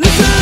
Listen.